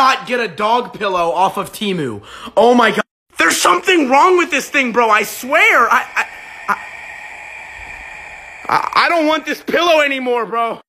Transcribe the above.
cannot get a dog pillow off of Temu. Oh my god. There's something wrong with this thing, bro. I swear. I I I, I don't want this pillow anymore, bro.